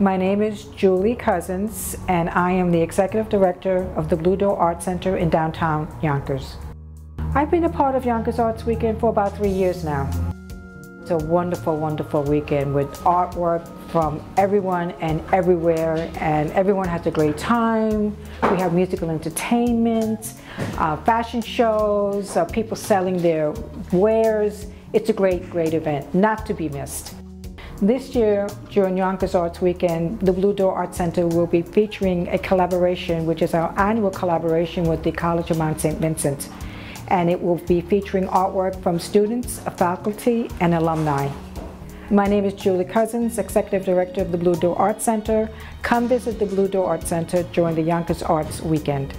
My name is Julie Cousins, and I am the Executive Director of the Blue Door Art Center in downtown Yonkers. I've been a part of Yonkers Arts Weekend for about three years now. It's a wonderful, wonderful weekend with artwork from everyone and everywhere, and everyone has a great time. We have musical entertainment, uh, fashion shows, uh, people selling their wares. It's a great, great event, not to be missed. This year, during Yonkers Arts Weekend, the Blue Door Art Center will be featuring a collaboration, which is our annual collaboration with the College of Mount St. Vincent. And it will be featuring artwork from students, faculty, and alumni. My name is Julie Cousins, Executive Director of the Blue Door Art Center. Come visit the Blue Door Art Center during the Yonkers Arts Weekend.